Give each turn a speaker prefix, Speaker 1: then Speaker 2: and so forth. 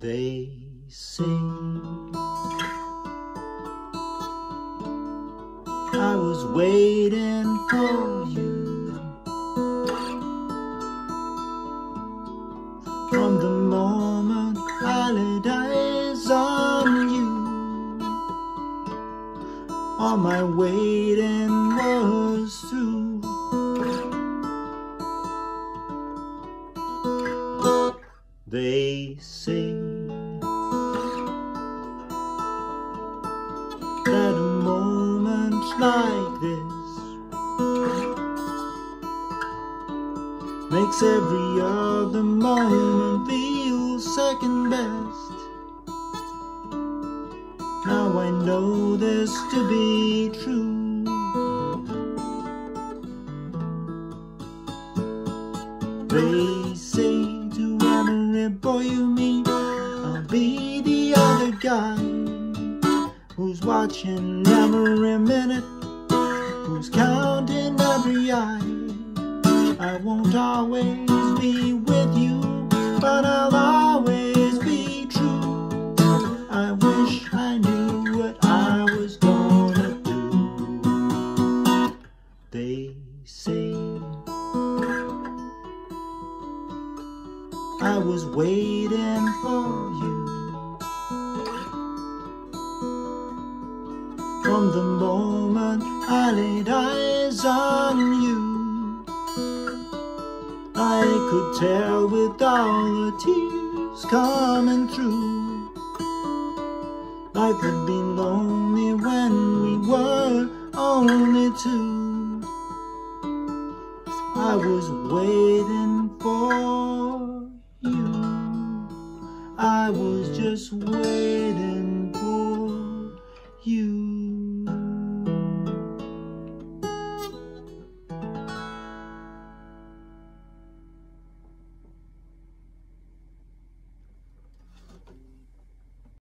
Speaker 1: they say I was waiting for you. From the moment I laid eyes on you All my waiting was through They say that a moment like this makes every other moment feel second best. Now I know this to be true. They say boy you meet, I'll be the other guy who's watching every minute, who's counting every eye. I won't always be with you, but I'll I was waiting for you. From the moment I laid eyes on you I could tell with all the tears coming through Life had be lonely when we were only two I was waiting for I was just waiting